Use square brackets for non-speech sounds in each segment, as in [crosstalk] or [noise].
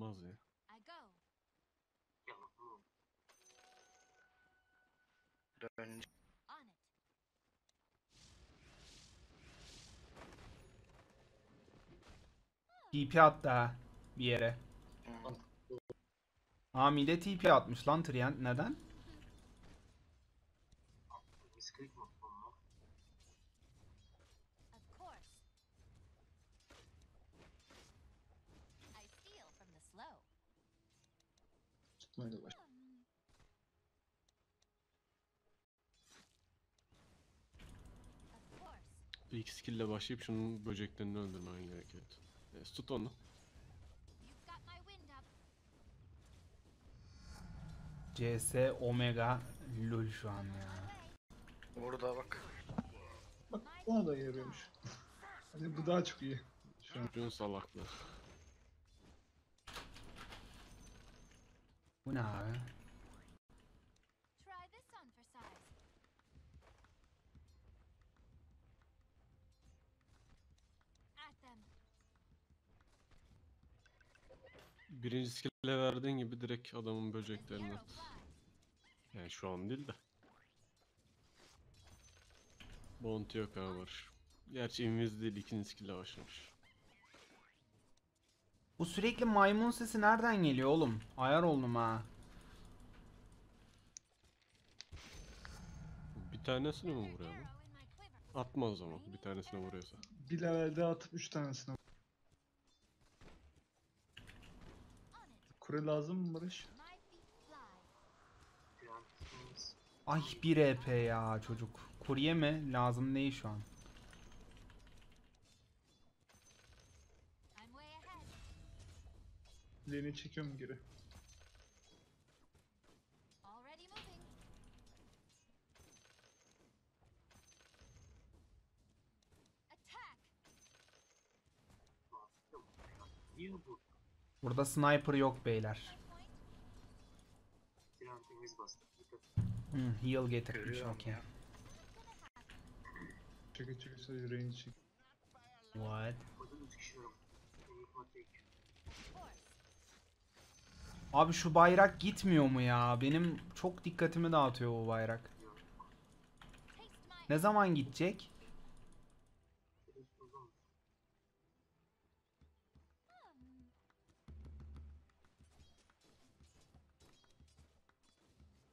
Olmaz ya. I go. Dön. On it. TP attı ha bir yere. Aa mide TP atmış lan Trient neden? İlk skill ile başlayıp şunun böceklerini öldürmen gerekiyor. Neyse tut onu. CS Omega LoL şu an ya. Burada bak. Bak ona da yarıyormuş. Hani bu daha çok iyi. Çocuğun salaklığı. Bu ne abi? Try this on for size. At them. Birinci skill'e verdiğin gibi direkt adamın böceklerini at. Yani şu an değil de. Bounty yok abi var. Gerçi invis değil ikinci skill'e başlamış. Bu sürekli maymun sesi nereden geliyor oğlum? Ayar oldum ha. Bir tanesini mi vuruyor. Atmaz o zaman bir tanesine vuruyorsa. Bir levelde atıp 3 tanesine. Kure lazım mı Barış? Ay 1 EP ya çocuk. Kurye mi? Lazım değil şu an. Lane'i çekiyorum geri. Already Burada sniper yok beyler. Temiz bastı? Hı, heal getirmiş okey. Çeke çeke sadece range çek. What? Burada 3 kişi var. Enigma tek. Of course. Abi şu bayrak gitmiyor mu ya? Benim çok dikkatimi dağıtıyor bu bayrak. Ne zaman gidecek? Biraz uzun. Hmm.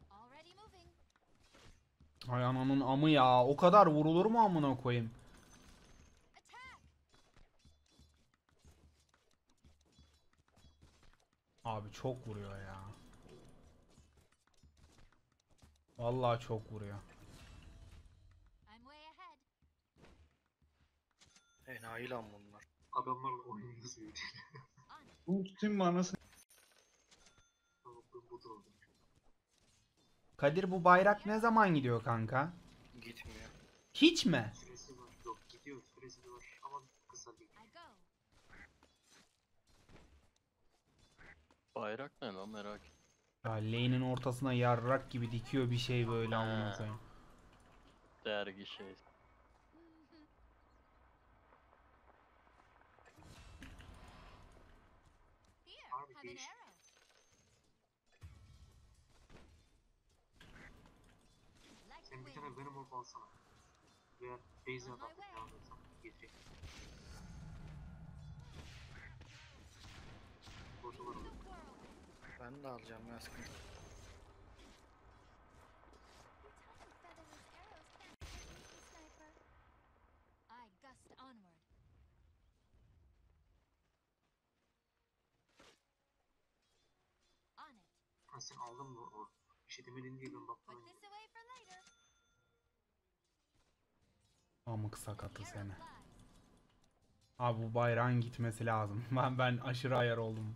Already moving. Hay ananın amı ya. O kadar vurulur mu amına koyayım? Abi çok vuruyor ya. Vallahi çok vuruyor. Enayi lan bunlar. Adamlarla oyunu. Bunu [laughs] tutayım mı anasını? Ama bu bu da oldu. Kadir bu bayrak ne zaman gidiyor kanka? Gitmiyor. Hiç mi? Süresi var. Yok gidiyor süresi de var ama kısa değil. Bayrak ne lan merak ettim. Ya lane'in ortasına yarrak gibi dikiyor bir şey böyle amına Ha. koyayım. Dergi şey. An değişik. Orb alsana. Veya my atak devam etsem getirecek. Burada var whirlwind. Ben de alacağım ya sıkıntı. I gust onward. On it. Ha sen aldın mı o? Bir şey demedin diye ben bakmadım. Put this away for later. Amık sakatı seni. Abi bu bayrağın gitmesi lazım. [laughs] Ben ben aşırı ayar oldum.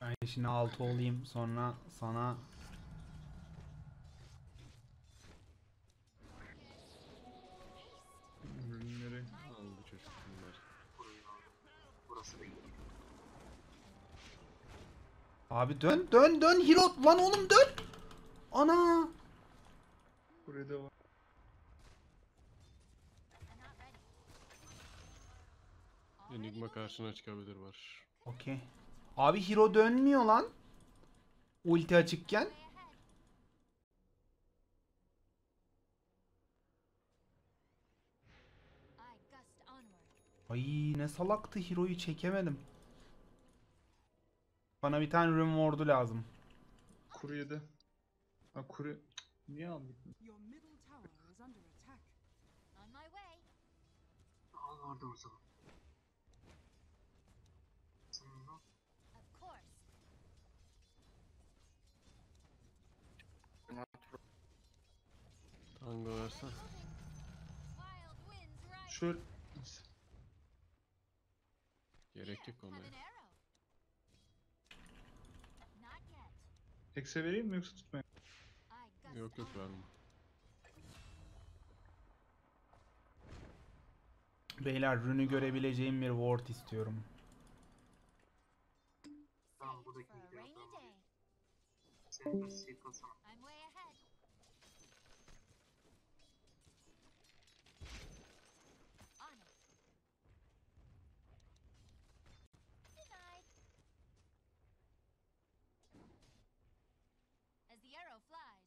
Ben şimdi altı olayım sonra sana Abi dön dön dön Hiro lan oğlum dön. Ana. Buraya da var. Enigma karşına çıkabilir var. Okey. Abi Hiro dönmüyor lan. Ulti açıkken. Ay ne salaktı Hiro'yu çekemedim. Bana bir tane Rune Ward'u lazım. Kuru yedi. Ha kuru... Niye aldık? Al orada o zaman. Tango versen. Şöyle... Gerek yok ya. Ekse vereyim mi yoksa gust Yok yok vermem. Beyler Rune'ü görebileceğim bir Ward istiyorum. Tamam buradaki gidiyor. Sen bir. I'm way ahead. On it. Denied. As the arrow flies,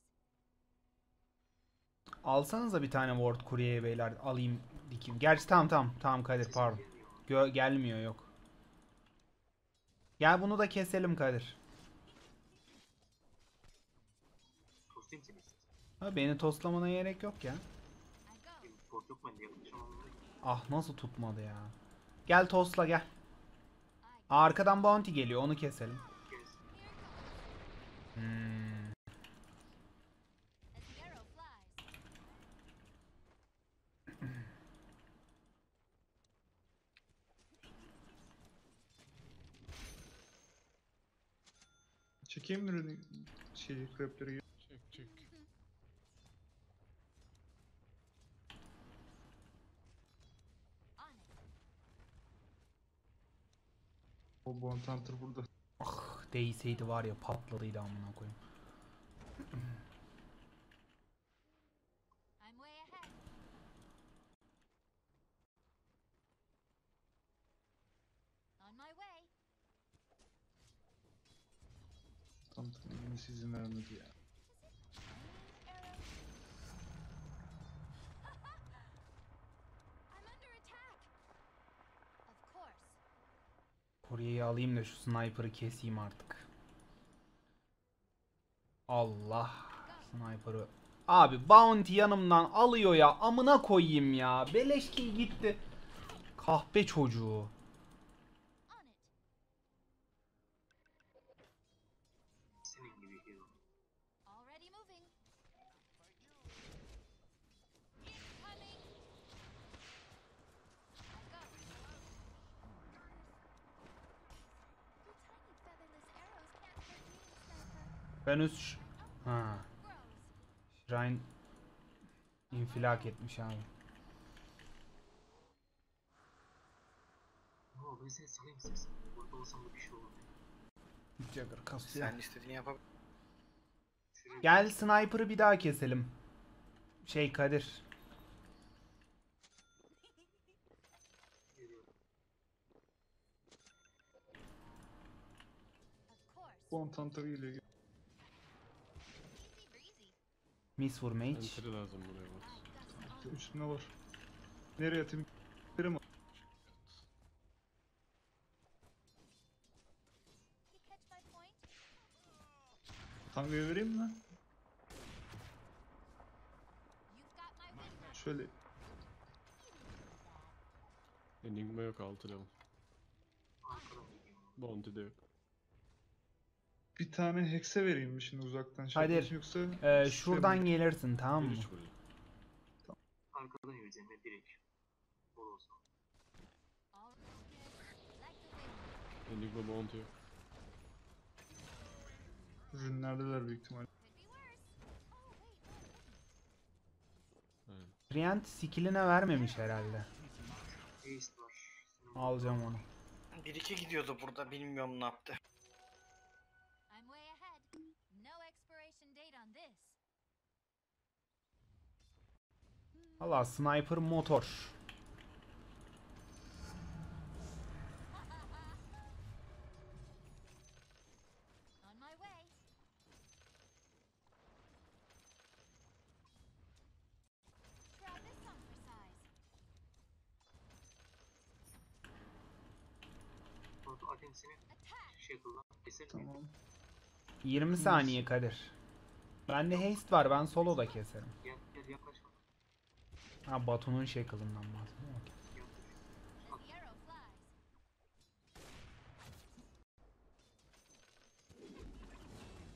Alsanıza bir tane Ward kuryeye beyler alayım dikeyim. Gerçi tamam tamam tamam Kadir pardon. gelmiyor. Gö gelmiyor yok. Gel bunu da keselim Kadir. Ha, beni toslamana gerek yok ya. Ah nasıl tutmadı ya. Gel tosla gel. Arkadan bounty geliyor onu keselim. Hmm. As the arrow flies, Çekeyim mi ürünü? Şey, krepleri. Çek çek. O Bond Hunter burada. Ah değseydi var ya patladıydı amına koyayım. Da şu sniper'ı keseyim artık. Allah. Sniper'ı. Abi bounty yanımdan alıyor ya. Amına koyayım ya. Beleş kill gitti. Kahpe çocuğu. Senin gibi. Sniper. Ben üst... ş- Ha. Shrine infilak etmiş abi. Oo ben seni salayım istersen. Burada olsam da bir şey olur. Jagger kasıyor. Sen istediğini yapabilirsin. Şuraya Gel sniper'ı bir daha keselim. Şey Kadir. Bond Hunter geliyor. Miss vur mage. Entry lazım buraya bak. Üstüne var. Nereye atayım? Biri mi? You catch my point? Tango'ya vereyim mi? Şöyle. Enigma yok 6 level. Bounty de yok. Bir tane Hex'e vereyim mi şimdi uzaktan? Şey yapıyorsun Yoksa... Ee, sistem- şuradan gelirsin tamam mı? Arkadan yürüyeceğim direkt. Bol olsun. Enigma bounty. Ürünlerdeler büyük ihtimal. Brient skill'ine vermemiş herhalde. Var. Alacağım onu. Bir iki gidiyordu burada bilmiyorum ne yaptı. I'm way ahead. No expiration date on this. Valla sniper motor. On my way. Try this on for size. Orada Aten seni Attack! şey kullan. Keselim. mi? Tamam. 20 saniye Kadir. Bende haste var ben solo da keserim. Gel gel yaklaşma. Ha Batu'nun the arrow flies.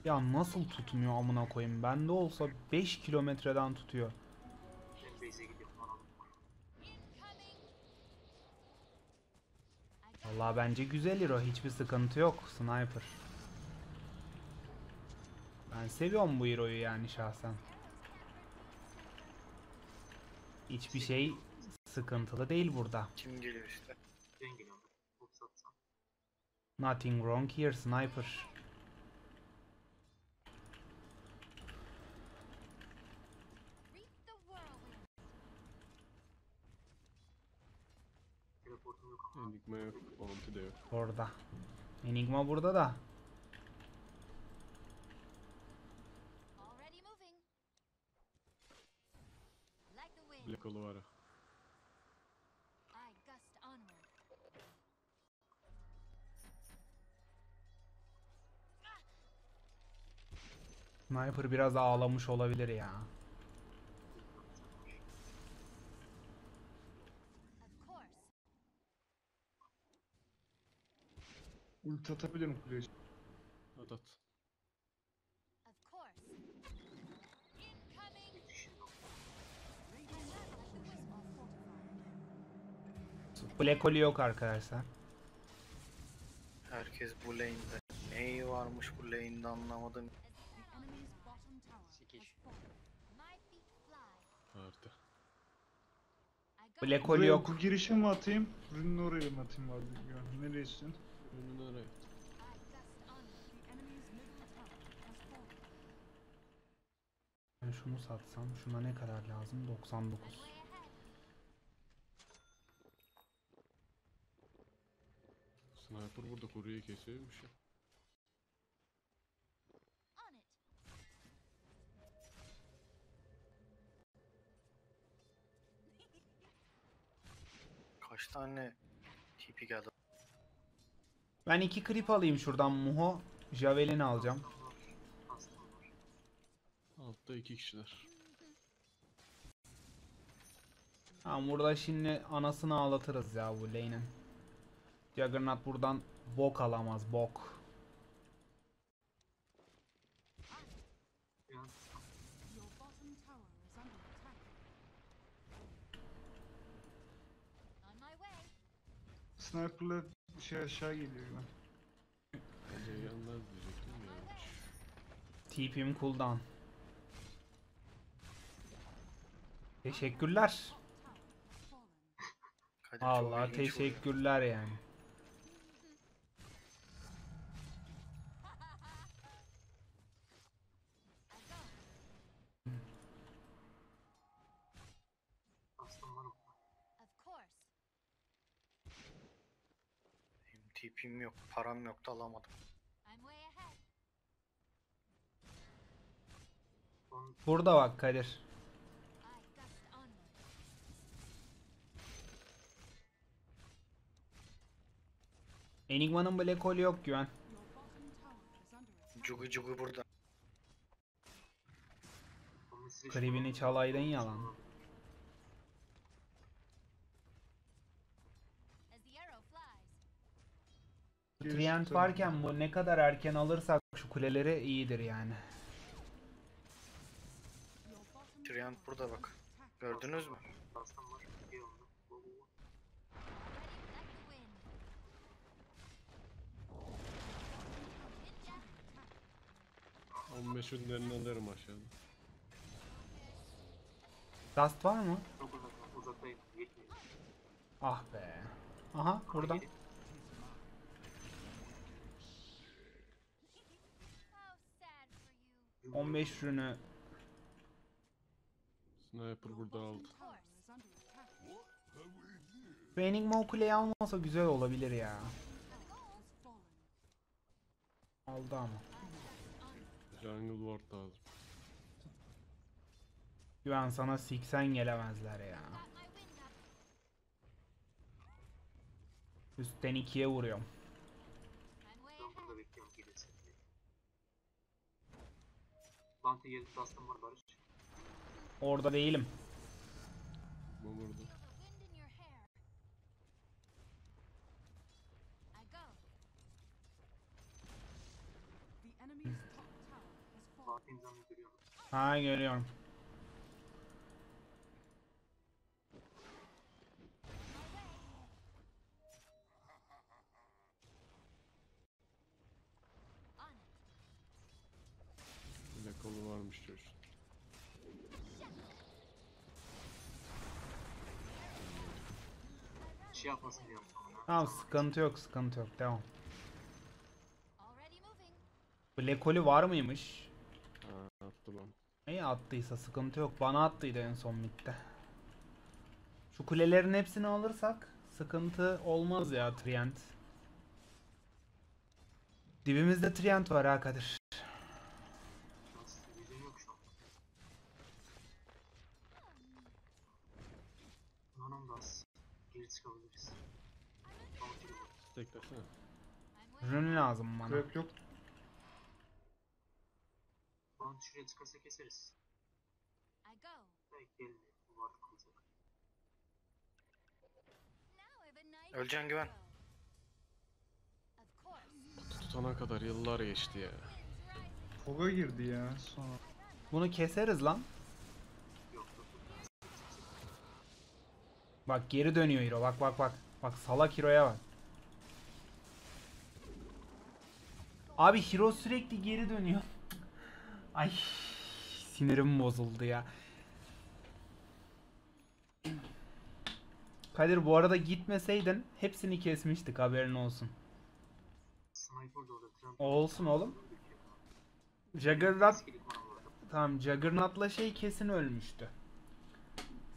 Ya nasıl tutmuyor amına koyayım? Bende olsa 5 kilometreden tutuyor. Valla bence güzel hero. Hiçbir sıkıntı yok. Sniper. Ben seviyorum bu hero'yu yani şahsen. Hiçbir şey sıkıntılı değil burada. Kim geliyor işte. Nothing wrong here sniper. Enigma yok. Bounty de yok. Orada. Enigma burada da. Already moving. Like the wind, Black Hole var. ha. I gust onward. Sniper biraz ağlamış olabilir ya. Ulti atabilirim kuleye. At at. Black Hole yok arkadaşlar. Herkes bu lane'de. Neyi varmış bu lane'de anlamadım. Sikiş. got Black. Hole yok. bu girişe mi atayım? Rünün oraya mı atayım ya. Nereye istiyorsun? Önünü oraya. Ben şunu satsam şuna ne kadar lazım? 99. Sniper burada kuruyu kesiyormuş ya. On it. Kaç tane TP geldi. Ben iki klip alayım şuradan Muho. Javelin alacağım. Altta iki kişiler. Ha burada şimdi anasını ağlatırız ya bu lane'in. Juggernaut buradan bok alamaz bok. Sniper'la şey aşağı geliyor ben. Diyecektim. TP'm cooldown. Teşekkürler. Kadir çok Allah ilginç oluyor. teşekkürler yani. I go. hastam var. Of course. TP'm yok, param yok da alamadım. Burada bak Kadir. Enigma'nın Black Hole yok güven. Cugu cugu burada. Klibini çalaydın yalan. Trient varken bu ne kadar erken alırsak şu kuleleri iyidir yani. Trient burada bak. Gördünüz mü? Ninja. 15 ünlerini alırım aşağıda. Dust var mı? Ah be. Aha burada. 15 rünü Sniper burada aldı. Mode kuleyi almasa güzel olabilir ya. Aldı ama. Jungle Ward lazım. Güven sana 80 gelemezler ya. Üstten ikiye vuruyorum. I'm way Ben ahead. burada bekliyorum gelirsin diye. Dante geldi bastım var Barış. Orada değilim. Bu wind in your hair. I go. The enemy's top tower has fallen. Dante imzanı görüyorum. Ha görüyorum. On it. Bile kolu varmış çocuk. Yapmasın diyorum sana. Tamam sıkıntı yok sıkıntı yok devam. Black Hole var mıymış? Ha attı lan. İyi attıysa sıkıntı yok. Bana attıydı en son midde. Şu kulelerin hepsini alırsak sıkıntı olmaz ya Trient. Dibimizde Trient var ha Kadir. Nasıl yüzün yok şu an. Nanam da az. Geri çıkabiliriz. Way Rün lazım bana. Yok yok. Dante şuraya çıkarsa keseriz. Belki gelmiyor. Bu vardı kalacak. Öleceksin güven. tutana kadar yıllar geçti ya. Foga girdi ya sonra. Bunu keseriz lan. Yok yok. yok. Bak geri dönüyor Hiro. Bak bak bak. Bak salak Hiro'ya bak. Abi Hiro sürekli geri dönüyor. [laughs] Ay sinirim bozuldu ya. Kadir bu arada gitmeseydin hepsini kesmiştik haberin olsun. Olsun oğlum. Juggernaut tamam Juggernaut'la şey kesin ölmüştü.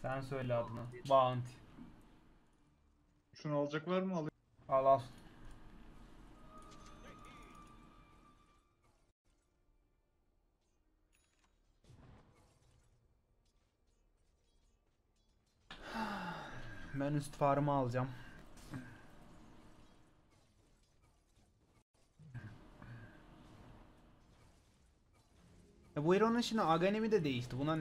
Sen söyle adını. Bounty. Şunu alacak var mı? Alayım. Al al. Ben üst farmı alacağım. E bu Hero'nun şimdi Aghanem'i de değişti. Buna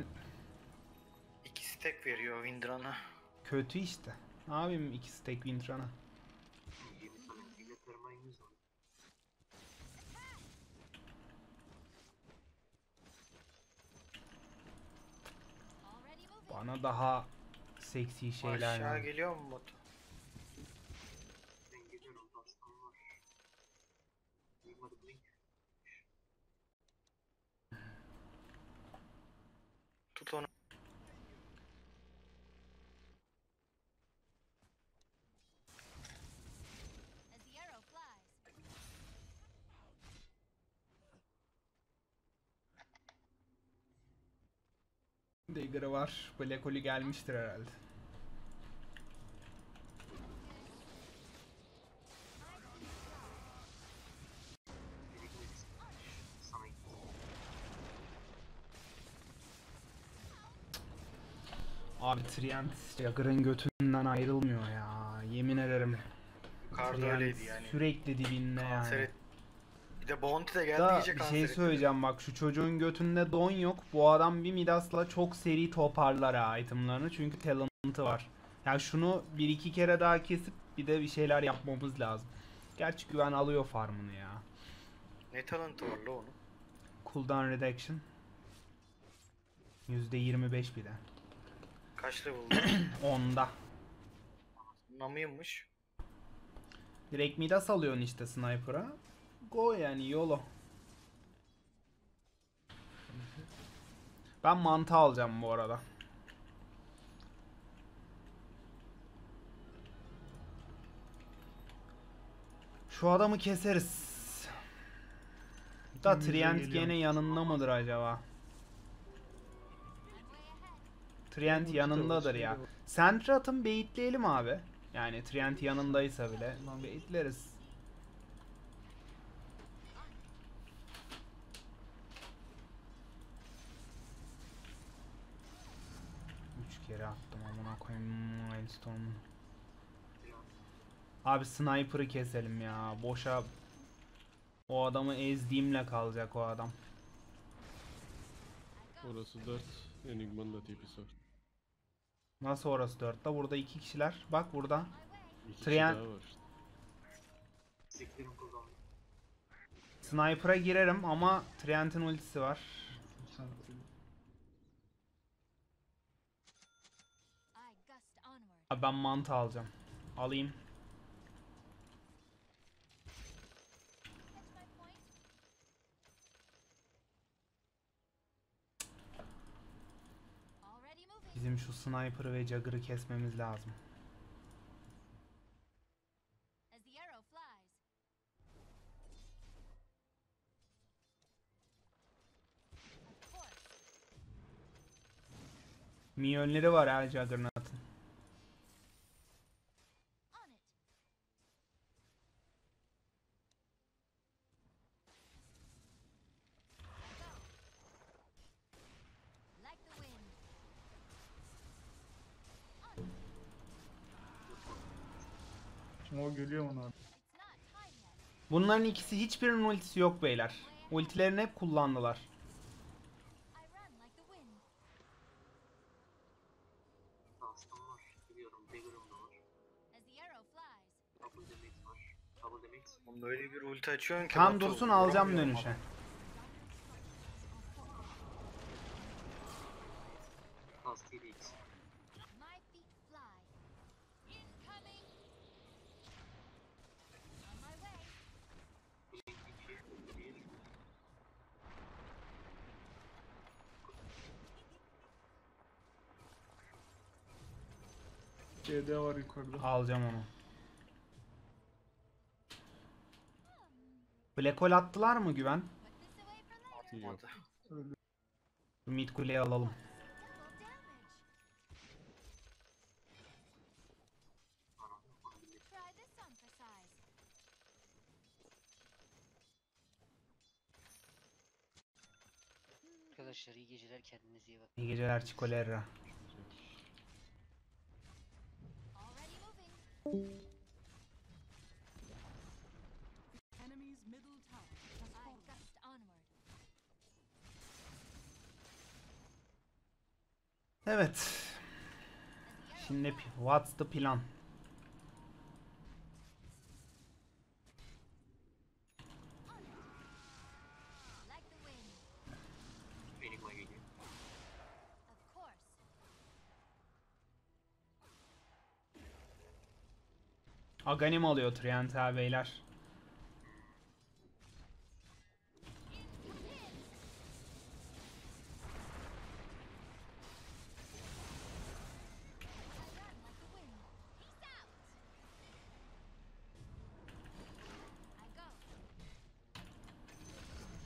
stack veriyor Windran'a. kötü işte. Yapayım iki stack moving. Bana daha seksi şeyler Aşağı geliyor mu bot? Ben gidiyorum. Bastım var. Yılmadı blink. Tut onu. As the arrow flies. Dagger'ı var. Black Hole gelmiştir herhalde. Abi Trient Jagger'ın götünden ayrılmıyor ya. Yemin ederim. Trient öyleydi yani. Sürekli dibinde Kanser yani. et. Bir de Bounty de geldi Da iyice bir şey söyleyeceğim bak şu çocuğun götünde don yok. Bu adam bir Midas'la çok seri toparlar ha itemlarını çünkü talent'ı var. Yani şunu bir iki kere daha kesip bir de bir şeyler yapmamız lazım. Gerçi güven alıyor farmını ya. Ne talentı var la onun? Cooldown reduction. %25 bir de. Kaç level? [clears throat] 10'da. Namıymış. Direkt Midas alıyorsun işte sniper'a. Go yani YOLO. Ben mantı alacağım bu arada. Şu adamı keseriz. Da Trient gene yanında mıdır acaba? Trient yanındadır ya. Sentrat'ın baitleyelim abi. Yani Trient yanındaysa bile baitleriz. Üç kere attım amına koyayım Milestorm'u. Abi sniper'ı keselim ya. Boşa o adamı ezdiğimle kalacak o adam. Orası 4. Enigma'nın da tipisi var. Nasıl orası 4'te? Burada iki kişiler. Bak burada. İki kişi Trient- daha var. Sniper'a girerim ama Trent'in ultisi var. Sen- I gust onward. Abi ben mantı alacağım. Alayım. Bizim şu sniper'ı ve Jugger'ı kesmemiz lazım. Course. Minyonları var ha Juggernaut'ın. On it. I go. Like the wind. On it. Şimdi o geliyor ona. It's not time yet. Bunların ikisi hiçbirinin ultisi yok beyler. Ultilerini hep kullandılar. Biliyorum. Öyle bir ulti açıyorsun ki. Tam dursun alacağım dönüşe. adam. CD var yukarıda. Alacağım onu. Black Hole attılar mı güven? Yok. Mid kuleyi alalım. Arkadaşlar iyi geceler kendinize iyi bakın. İyi geceler Chikolera. Evet. Şimdi what's the plan? Like the wind. Enigma geliyor. Of course. Aganim alıyor Trient beyler.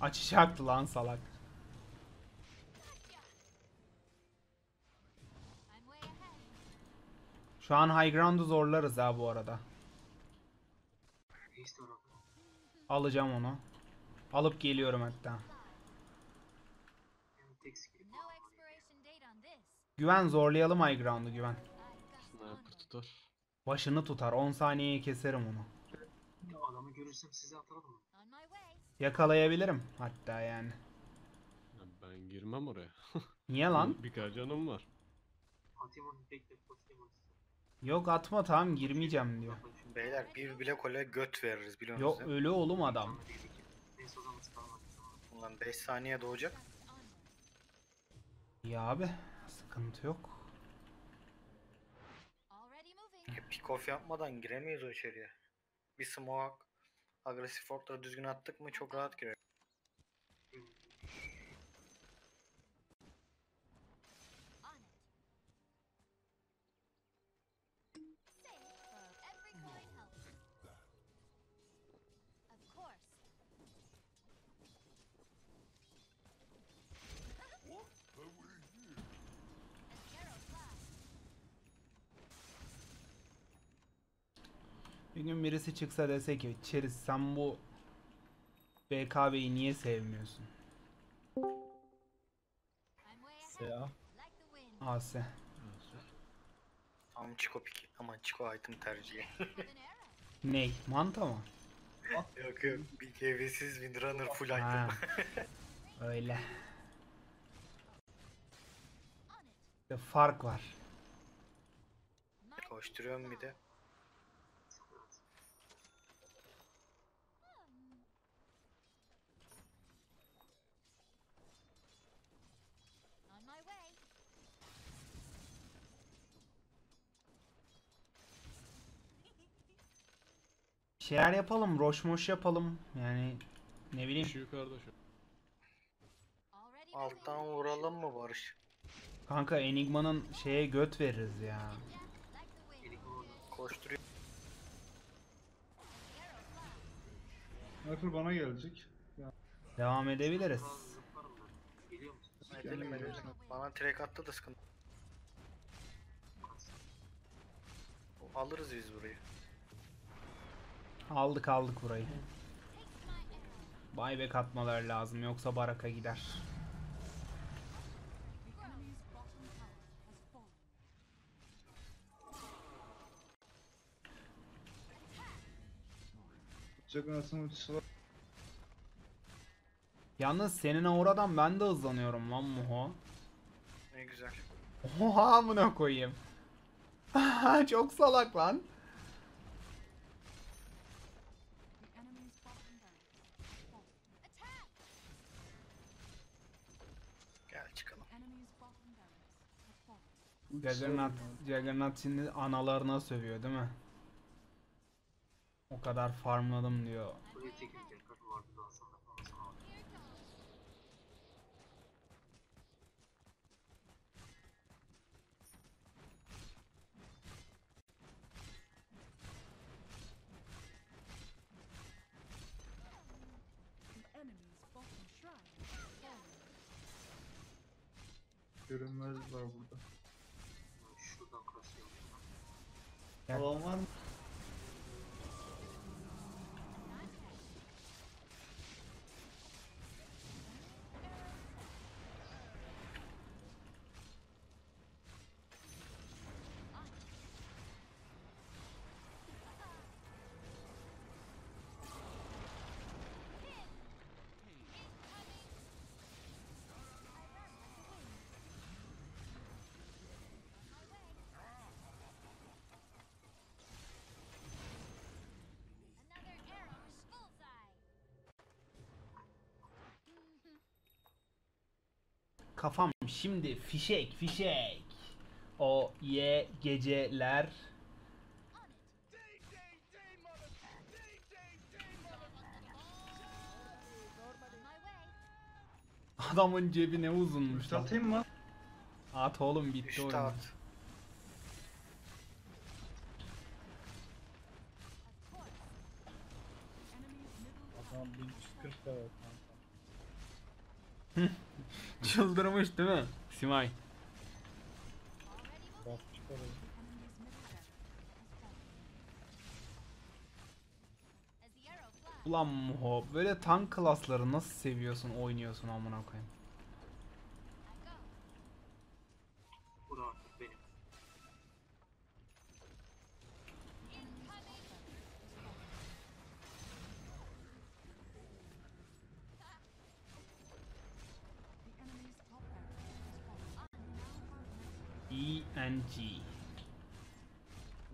Açacaktı lan salak. Şu an high ground'u zorlarız ha bu arada. Orada. Alacağım onu. Alıp geliyorum hatta. Güven zorlayalım high ground'u güven. Sniper tutar. Başını tutar 10 saniyeye keserim onu. Ya adamı görürsem size atarım mı? Yakalayabilirim hatta yani. Ya ben girmem oraya. [laughs] Niye lan? Birkaç canım var. Atayım onu. Bekle. Yok atma tamam girmeyeceğim diyor. Beyler bir bile kole göt veririz biliyor Yok ölü oğlum adam. Ulan 5 saniye doğacak. Ya abi sıkıntı yok. E, Pick off yapmadan giremeyiz o içeriye. Bir smoke agresif ortaya düzgün attık mı çok rahat girer. Bir gün birisi çıksa dese ki Çeriz sen bu BKB'yi niye sevmiyorsun? Ya. Ase. Tam Chico pik. Aman Chico item tercihi. Ney? Manta mı? yok yok. Bir GV'siz Windrunner full item. Ha. Öyle. Bir fark var. My Koşturuyorum bir de. on my way. Bir şeyler yapalım. Roş moş yapalım. Yani ne bileyim. Şu yukarıda şu. Alttan vuralım mı Barış? Kanka Enigma'nın şeye göt veririz ya. Koşturuyor. Sniper bana gelecek. Devam edebiliriz. Edelim edelim. Bana trek attı da sıkıntı. Alırız biz burayı. Aldık aldık burayı. Buyback atmaları lazım yoksa baraka gider. Juggernaut'ın ultisi var. Yalnız senin auradan ben de hızlanıyorum lan Muho. Ne güzel. Oha amına koyayım. [laughs] Çok salak lan. Juggernaut, Juggernaut şimdi analarına sövüyor değil mi? O kadar farmladım diyor. Buraya tek ülke Gel. Alan var mı? Kafam şimdi fişek fişek. O ye geceler. Adamın cebi ne uzunmuş lan. atayım mı? At oğlum bitti Üste oyun. at. Tamam 1340 da var Çıldırmış değil mi? Simay. Ulan Muho böyle tank klasları nasıl seviyorsun oynuyorsun amına koyayım. ENG.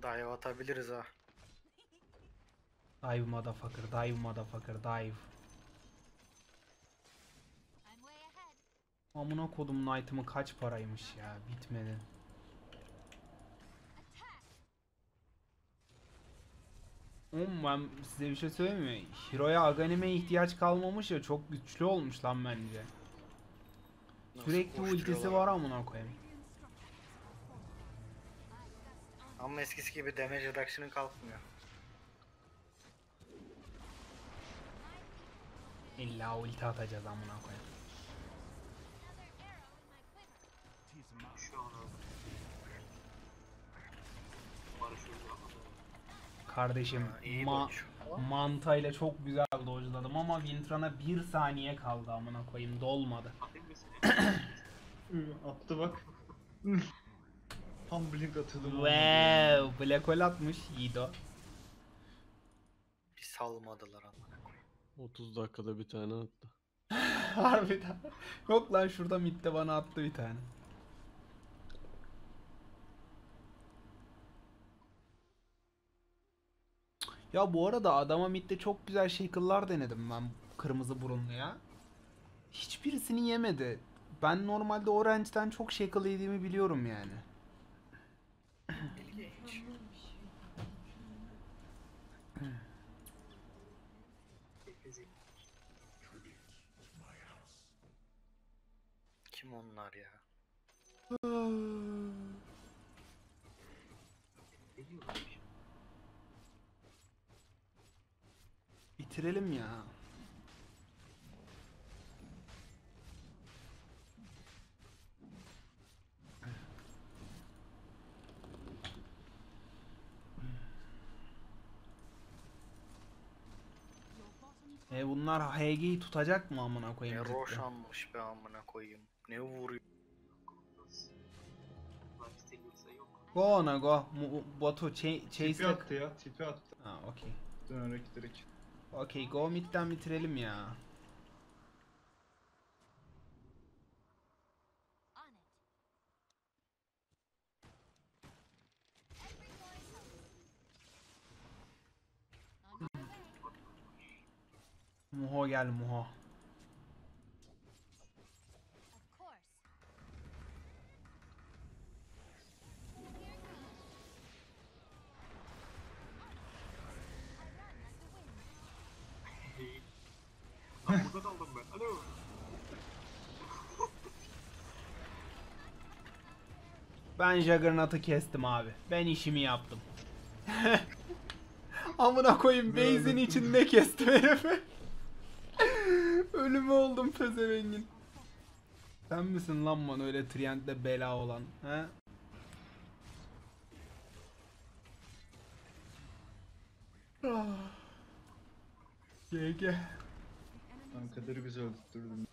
Dive atabiliriz ha. Dive motherfucker, dive motherfucker, dive. Amına kodum item'ı kaç paraymış ya bitmedi. Oğlum ben size bir şey söyleyeyim mi? Hiro'ya Aganime'ye ihtiyaç kalmamış ya çok güçlü olmuş lan bence. Nasıl Sürekli ultisi var amına koyayım. Ama eskisi gibi damage reduction'ın kalkmıyor. İlla ulti atacağız amına koyayım. Şu an öldüm. Barış öldü. Kardeşim Ha, iyi ma dodge. mantayla çok güzel dodge'ladım ama Vintran'a bir saniye kaldı amına koyayım dolmadı. [coughs] Attı bak. [laughs] Tam blink atıyordum. Wow, Black Hole atmış Yiğido. Bir salmadılar amına koyayım. 30 dakikada bir tane attı. [laughs] Harbiden. Yok lan şurada midde bana attı bir tane. Ya bu arada adama midde çok güzel shackle'lar denedim ben kırmızı burunlu ya. Hiçbirisini yemedi. Ben normalde Orange'den çok shackle yediğimi biliyorum yani. Kim onlar ya? Bitirelim ya. E bunlar HG'yi tutacak mı amına Ne koyayım? cidden? roşanmış be amına koyayım. Ne vuruyor. Go ona go. Mu- Batu ch- Tipi chase attı ya. Tipi attı. Ha okey. Dönerek direkt. Okey go mid'den bitirelim ya. Muho gel Muho. Ben. Alo. Ben Juggernaut'u kestim abi. Ben işimi yaptım. [laughs] Amına koyayım base'in içinde kestim herifi. Ölümü oldum pezevengin. Sen misin lan bana öyle Trient'le bela olan? He? Ah. GG. Ben Kadir'i güzel öldürdüm.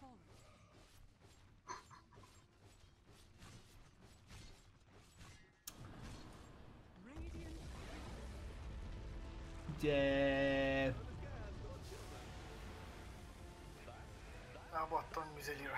Jeff. Zelira.